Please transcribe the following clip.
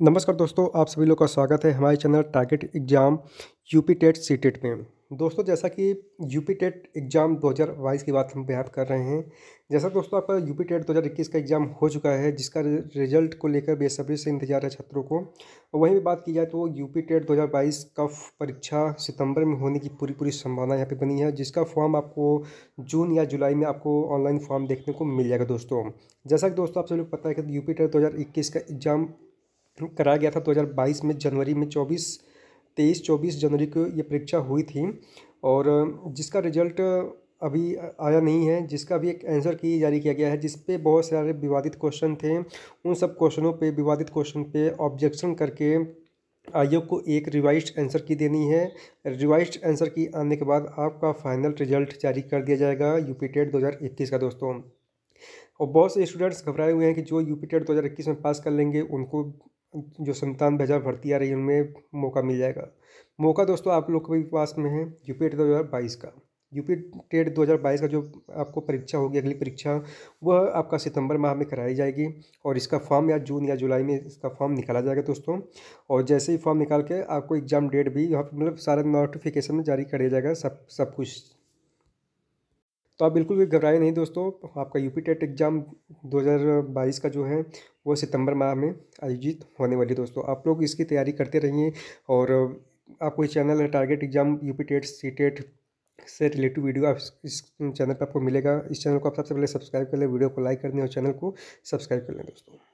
नमस्कार दोस्तों, आप सभी लोग का स्वागत है हमारे channel target exam UP TET C TET में। दोस्तों, जैसा कि यूपी टेट एग्ज़ाम 2022 की बात हम बयान कर रहे हैं, जैसा दोस्तों आपका यूपी टेट 2021 का एग्ज़ाम हो चुका है, जिसका रिज़ल्ट को लेकर बेसब्री से इंतज़ार है छात्रों को, वहीं भी बात की जाए तो यूपी टेट 2022 का परीक्षा सितंबर में होने की पूरी पूरी संभावना यहाँ पे बनी है, जिसका फॉर्म आपको जून या जुलाई में आपको ऑनलाइन फॉर्म देखने को मिल जाएगा दोस्तों। जैसा कि दोस्तों, आप सभी लोग पता है कि यूपी टेट दो हज़ार इक्कीस का एग्ज़ाम कराया गया था 2022 में, जनवरी में 24 तेईस, चौबीस जनवरी को ये परीक्षा हुई थी और जिसका रिज़ल्ट अभी आया नहीं है, जिसका भी एक आंसर की जारी किया गया है, जिस पे बहुत सारे विवादित क्वेश्चन थे, उन सब क्वेश्चनों पे, विवादित क्वेश्चन पे ऑब्जेक्शन करके आयोग को एक रिवाइज आंसर की देनी है। रिवाइज आंसर की आने के बाद आपका फाइनल रिज़ल्ट जारी कर दिया जाएगा यूपी टेट दो का दोस्तों। और बहुत से स्टूडेंट्स घबराए हुए हैं कि जो यूपी टेट दो में पास कर लेंगे, उनको जो संतान हज़ार भर्ती आ रही है, उनमें मौका मिल जाएगा। मौका दोस्तों आप लोग के पास में है, यूपी दो हज़ार बाईस का। यूपी टेट दो हज़ार बाईस का जो आपको परीक्षा होगी, अगली परीक्षा, वह आपका सितंबर माह में कराई जाएगी और इसका फॉर्म या जून या जुलाई में इसका फॉर्म निकाला जाएगा दोस्तों। और जैसे ही फॉर्म निकाल के आपको एग्ज़ाम डेट भी यहाँ मतलब सारा नोटिफिकेशन में जारी कर दिया जाएगा, सब सब कुछ। तो आप बिल्कुल भी घबराए नहीं दोस्तों। आपका यूपी टेट एग्ज़ाम 2022 का जो है, वो सितंबर माह में आयोजित होने वाली है दोस्तों। आप लोग इसकी तैयारी करते रहिए और आपको इस channel target exam UP TET C TET से रिलेटिव वीडियो आप इस चैनल पर आपको मिलेगा। इस चैनल को आप सबसे पहले सब्सक्राइब कर लें वीडियो को लाइक कर दें और चैनल को सब्सक्राइब कर लें दोस्तों।